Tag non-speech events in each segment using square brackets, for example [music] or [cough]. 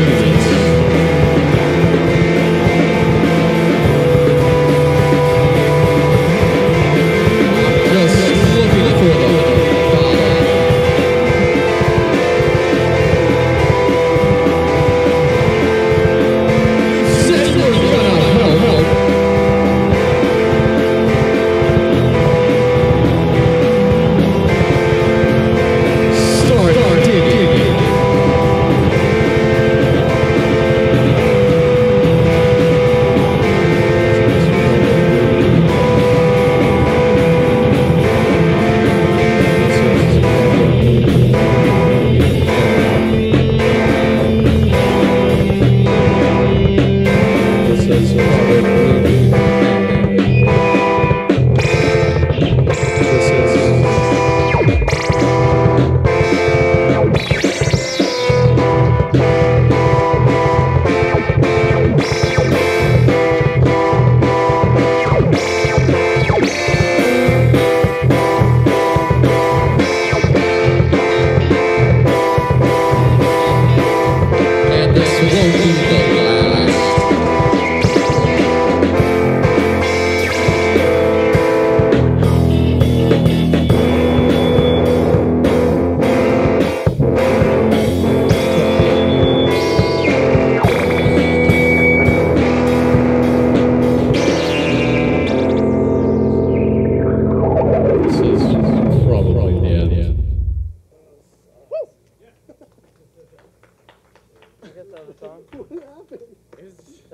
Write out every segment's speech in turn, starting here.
opportunity.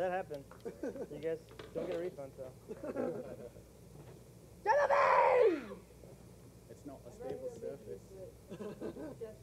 that happened. You guys don't get a refund, so. Genevieve! It's not a stable surface. [laughs]